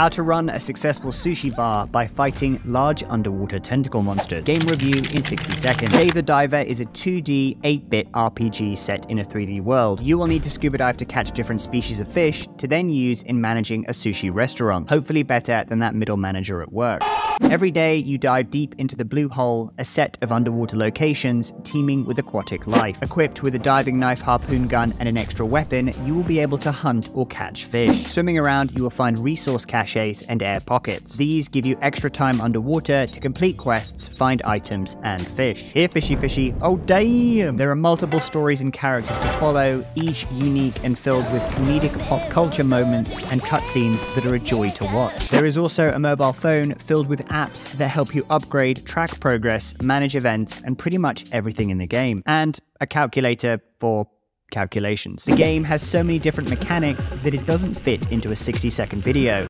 How to run a successful sushi bar by fighting large underwater tentacle monsters. Game review in 60 seconds. Dave the Diver is a 2D, 8-bit RPG set in a 3D world. You will need to scuba dive to catch different species of fish to then use in managing a sushi restaurant, hopefully better than that middle manager at work. Every day, you dive deep into the Blue Hole, a set of underwater locations teeming with aquatic life. Equipped with a diving knife, harpoon gun, and an extra weapon, you will be able to hunt or catch fish. Swimming around, you will find resource caches and air pockets. These give you extra time underwater to complete quests, find items, and fish. Here, fishy fishy, oh damn! There are multiple stories and characters to follow, each unique and filled with comedic pop culture moments and cutscenes that are a joy to watch. There is also a mobile phone filled with apps that help you upgrade, track progress, manage events, and pretty much everything in the game, and a calculator for calculations. The game has so many different mechanics that it doesn't fit into a 60 second video.